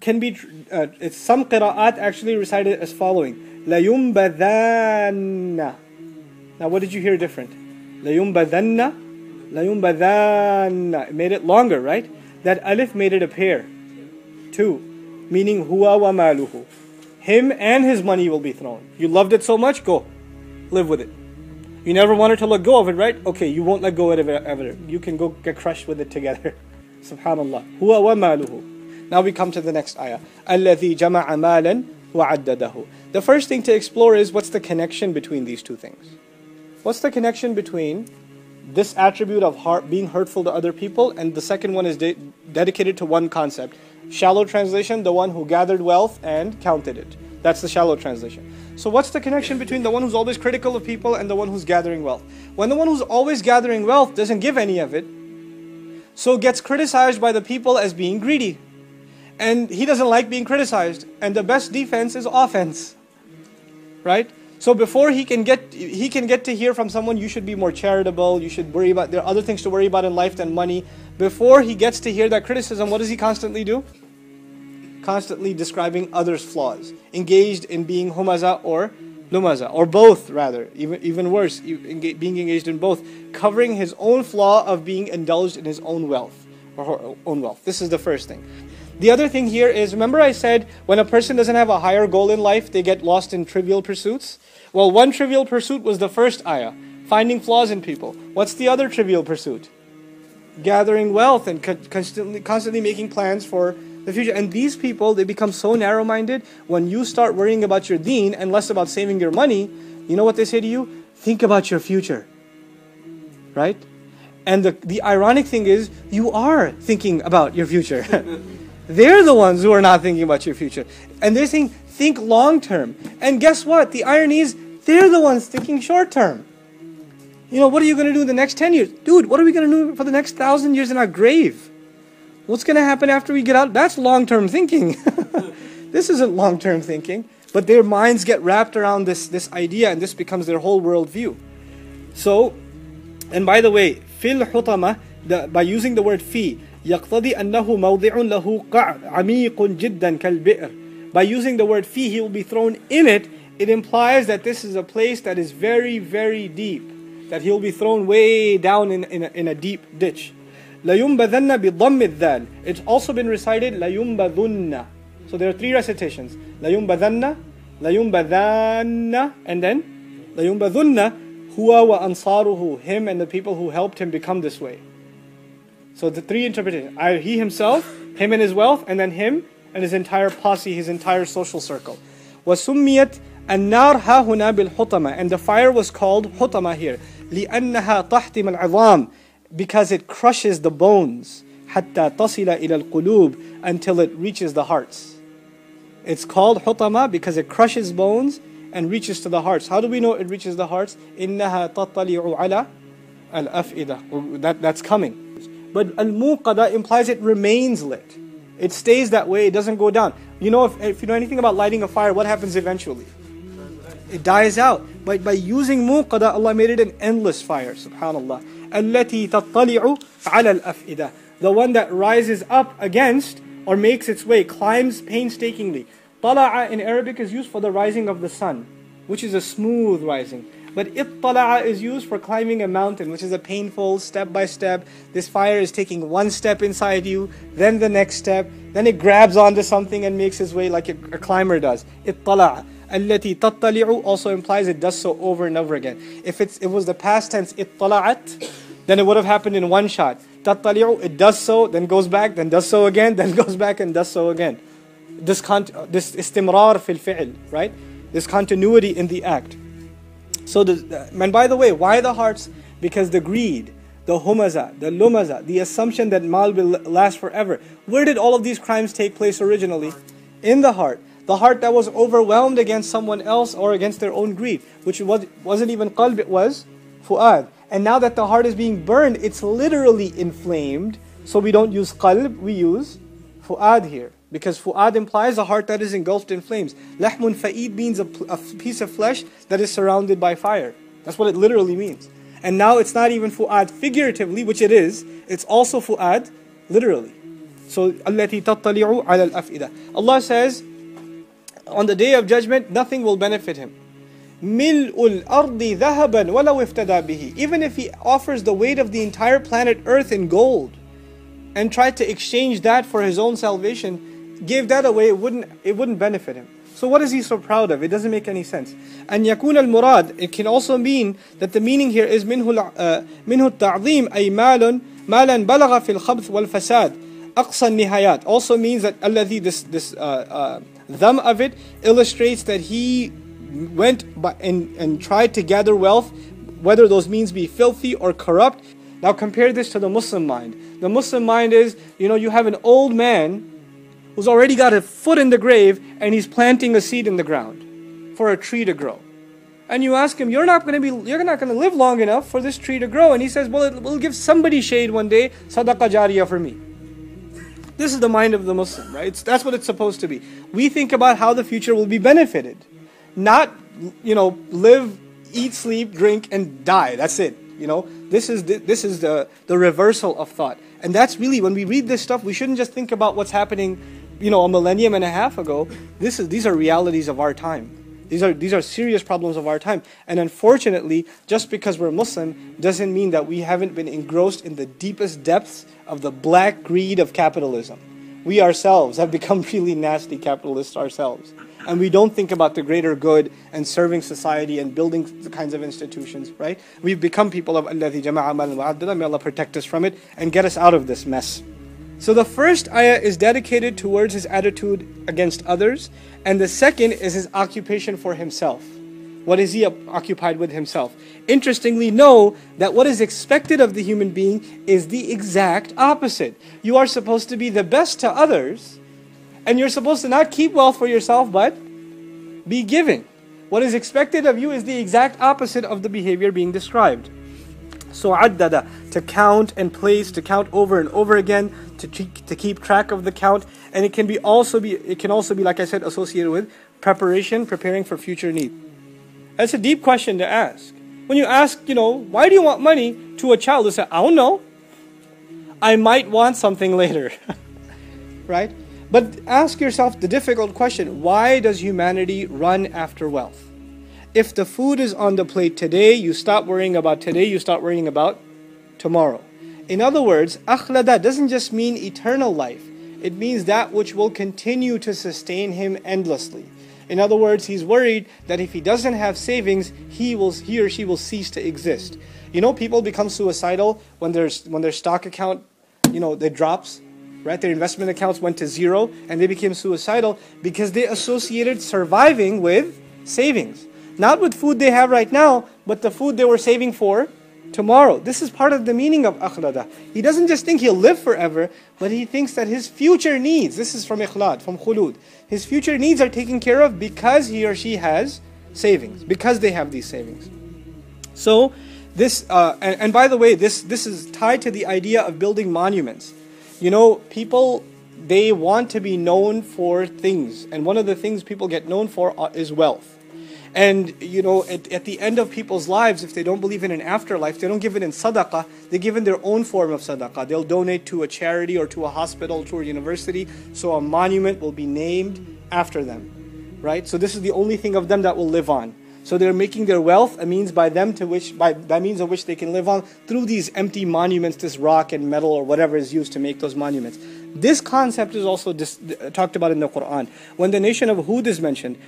can be uh, some qira'at actually recited as following. La now what did you hear different? La yumbadhanna. It made it longer right? That alif made it appear. Two. Meaning huwa wa maluhu. Him and his money will be thrown. You loved it so much go. Live with it. You never wanted to let go of it right? Okay you won't let go of it ever. You can go get crushed with it together. Subhanallah. Huwa wa maluhu. Now we come to the next ayah. الَّذِي جَمَعَ مَالًا وَعَدَّدَهُ The first thing to explore is what's the connection between these two things? What's the connection between this attribute of heart being hurtful to other people and the second one is de- dedicated to one concept shallow translation the one who gathered wealth and counted it that's the shallow translation so what's the connection between the one who's always critical of people and the one who's gathering wealth when the one who's always gathering wealth doesn't give any of it so gets criticized by the people as being greedy and he doesn't like being criticized and the best defense is offense right so before he can get he can get to hear from someone you should be more charitable, you should worry about there are other things to worry about in life than money. Before he gets to hear that criticism, what does he constantly do? Constantly describing others' flaws, engaged in being humaza or lumaza, or both rather, even even worse, being engaged in both, covering his own flaw of being indulged in his own wealth or own wealth. This is the first thing. The other thing here is remember I said when a person doesn't have a higher goal in life, they get lost in trivial pursuits? Well, one trivial pursuit was the first ayah, finding flaws in people. What's the other trivial pursuit? Gathering wealth and constantly constantly making plans for the future. And these people, they become so narrow-minded when you start worrying about your deen and less about saving your money, you know what they say to you? Think about your future. Right? And the, the ironic thing is, you are thinking about your future. They're the ones who are not thinking about your future. And they're saying, think long term. And guess what? The irony is, they're the ones thinking short term. You know, what are you going to do in the next 10 years? Dude, what are we going to do for the next thousand years in our grave? What's going to happen after we get out? That's long term thinking. this isn't long term thinking. But their minds get wrapped around this, this idea and this becomes their whole worldview. So, and by the way, fil hutama, by using the word fi, يقتضي أنه موضع له قعر عميق جدا كالبئر By using the word fi, he will be thrown in it. It implies that this is a place that is very, very deep. That he'll be thrown way down in, in, a, in a deep ditch. لَيُنْبَذَنَّ بِضَمِّ الذَّالِ It's also been recited لَيُنْبَذُنَّ So there are three recitations. لَيُنْبَذَنَّ لَيُنْبَذَنَّ And then لَيُنْبَذُنَّ هُوَ وَأَنصَارُهُ Him and the people who helped him become this way. So the three interpretations: either he himself, him and his wealth, and then him and his entire posse, his entire social circle. وسميت النار ها هنا بالحطمة and the fire was called حطمة here لأنها تحطم العظام because it crushes the bones حتى تصل إلى القلوب until it reaches the hearts. It's called حطمة because it crushes bones and reaches to the hearts. How do we know it reaches the hearts? إنها تطلع على الأفئدة. That, that's coming. But al-muqada implies it remains lit. It stays that way, it doesn't go down. You know, if, if you know anything about lighting a fire, what happens eventually? It dies out. But by using muqada, Allah made it an endless fire, subhanAllah. التي تطلع على الأفئدة The one that rises up against or makes its way, climbs painstakingly. Tala'a in Arabic is used for the rising of the sun, which is a smooth rising. But ittala'a is used for climbing a mountain, which is a painful step by step. This fire is taking one step inside you, then the next step, then it grabs onto something and makes its way like a, a climber does. Ittala'a. Allati tattali'u also implies it does so over and over again. If it's, it was the past tense ittala'at, then it would have happened in one shot. Tattali'u, it does so, then goes back, then does so again, then goes back and does so again. This, con- uh, this istimrar fil fi'l, right? This continuity in the act. So, the, and by the way, why the hearts? Because the greed, the humaza, the lumaza, the assumption that mal will last forever. Where did all of these crimes take place originally? In the heart. The heart that was overwhelmed against someone else or against their own greed, which was, wasn't even qalb, it was fu'ad. And now that the heart is being burned, it's literally inflamed. So we don't use qalb, we use fu'ad here. Because fu'ad implies a heart that is engulfed in flames. Lahmun fa'id means a, a, piece of flesh that is surrounded by fire. That's what it literally means. And now it's not even fu'ad figuratively, which it is, it's also fu'ad literally. So, التي تطلع على الأفئدة. Allah says, on the day of judgment, nothing will benefit him. ملء الأرض ذهبا ولو افتدى به. Even if he offers the weight of the entire planet Earth in gold and tried to exchange that for his own salvation, gave that away, it wouldn't, it wouldn't benefit him. So what is he so proud of? It doesn't make any sense. And yakun al murad, it can also mean that the meaning here is minhu uh, minhu ta'zim ay malun malan balagha fil khabth wal fasad aqsa nihayat. Also means that alladhi this this uh, uh, of it illustrates that he went and and tried to gather wealth, whether those means be filthy or corrupt. Now compare this to the Muslim mind. The Muslim mind is, you know, you have an old man who's already got a foot in the grave and he's planting a seed in the ground for a tree to grow. And you ask him, you're not going to be, you're not going to live long enough for this tree to grow. And he says, well, it will give somebody shade one day, sadaqah jariyah for me. This is the mind of the Muslim, right? It's, that's what it's supposed to be. We think about how the future will be benefited, not, you know, live, eat, sleep, drink, and die. That's it. You know, this is the, this is the, the reversal of thought. And that's really, when we read this stuff, we shouldn't just think about what's happening you know, a millennium and a half ago, this is, these are realities of our time. These are, these are serious problems of our time. And unfortunately, just because we're Muslim doesn't mean that we haven't been engrossed in the deepest depths of the black greed of capitalism. We ourselves have become really nasty capitalists ourselves. And we don't think about the greater good and serving society and building the kinds of institutions, right? We've become people of Allah, May Allah protect us from it and get us out of this mess. So the first ayah is dedicated towards his attitude against others, and the second is his occupation for himself. What is he occupied with himself? Interestingly, know that what is expected of the human being is the exact opposite. You are supposed to be the best to others, and you're supposed to not keep wealth for yourself, but be giving. What is expected of you is the exact opposite of the behavior being described. So addada, to count and place, to count over and over again, to, to keep track of the count. And it can be also be it can also be, like I said, associated with preparation, preparing for future need. That's a deep question to ask. When you ask, you know, why do you want money to a child, they say, I don't know. I might want something later. right? But ask yourself the difficult question why does humanity run after wealth? If the food is on the plate today, you stop worrying about today, you start worrying about tomorrow. In other words, akhlada doesn't just mean eternal life. It means that which will continue to sustain him endlessly. In other words, he's worried that if he doesn't have savings, he will he or she will cease to exist. You know, people become suicidal when there's when their stock account, you know, it drops, right? Their investment accounts went to zero and they became suicidal because they associated surviving with savings. Not with food they have right now, but the food they were saving for tomorrow. This is part of the meaning of akhlada. He doesn't just think he'll live forever, but he thinks that his future needs, this is from ikhlad, from khulud, his future needs are taken care of because he or she has savings, because they have these savings. So, this, uh, and, and by the way, this, this is tied to the idea of building monuments. You know, people, they want to be known for things, and one of the things people get known for uh, is wealth. And you know, at, at, the end of people's lives, if they don't believe in an afterlife, they don't give it in sadaqah, they give in their own form of sadaqah. They'll donate to a charity or to a hospital, to a university, so a monument will be named after them. Right? So this is the only thing of them that will live on. So they're making their wealth a means by them to which by, by means of which they can live on through these empty monuments, this rock and metal or whatever is used to make those monuments. This concept is also dis- uh, talked about in the Quran. When the nation of Hud is mentioned,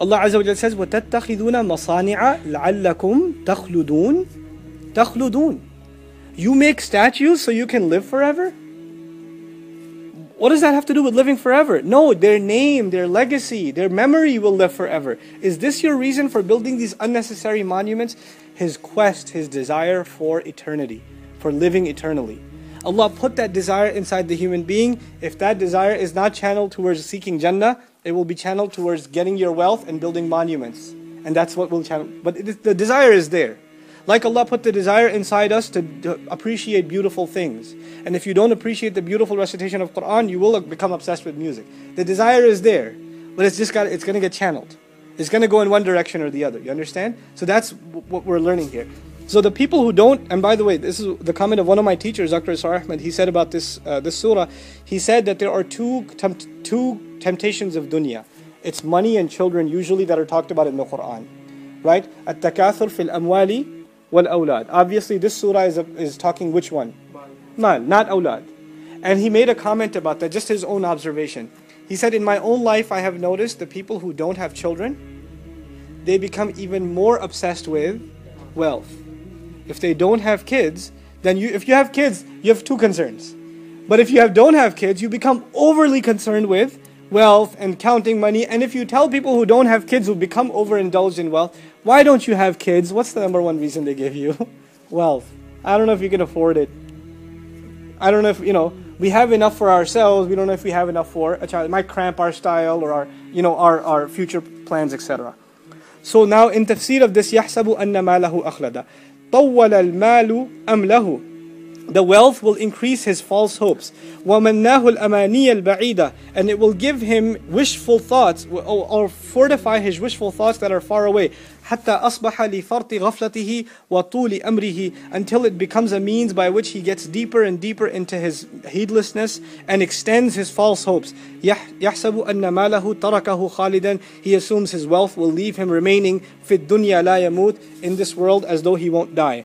Allah Azza wa says, وَتَتَّخِذُونَ مَصَانِعَ لَعَلَّكُمْ تَخْلُدُونَ تَخْلُدُونَ You make statues so you can live forever? What does that have to do with living forever? No, their name, their legacy, their memory will live forever. Is this your reason for building these unnecessary monuments? His quest, his desire for eternity, for living eternally. Allah put that desire inside the human being. If that desire is not channeled towards seeking Jannah, it will be channeled towards getting your wealth and building monuments. And that's what will channel. But the desire is there. Like Allah put the desire inside us to, to, appreciate beautiful things. And if you don't appreciate the beautiful recitation of Quran, you will become obsessed with music. The desire is there, but it's just got it's going to get channeled. It's going to go in one direction or the other. You understand? So that's what we're learning here. So the people who don't, and by the way, this is the comment of one of my teachers, Dr. Israr Ahmed. He said about this uh, this surah. He said that there are two tempt, two temptations of dunya. It's money and children usually that are talked about in the Quran, right? At-takathur fil amwali wal awlad. Obviously, this surah is, is talking which one? Mal, not awlad. And he made a comment about that, just his own observation. He said, In my own life, I have noticed the people who don't have children, they become even more obsessed with wealth. If they don't have kids, then you, if you have kids, you have two concerns. But if you have, don't have kids, you become overly concerned with wealth and counting money. And if you tell people who don't have kids who become overindulged in wealth, why don't you have kids? What's the number one reason they give you? wealth. I don't know if you can afford it. I don't know if, you know, we have enough for ourselves. We don't know if we have enough for a child. It might cramp our style or our, you know, our, our future plans, etc. So now in tafsir of this, يحسب أن ماله أخلد طول المال أم له؟ the wealth will increase his false hopes. وَمَنَّاهُ الْأَمَانِيَ الْبَعِيدَ And it will give him wishful thoughts or, or fortify his wishful thoughts that are far away. حتى أصبح لفرط غفلته وطول أمره until it becomes a means by which he gets deeper and deeper into his heedlessness and extends his false hopes. يحسب أن ماله تركه خالدا He assumes his wealth will leave him remaining في الدنيا لا يموت in this world as though he won't die.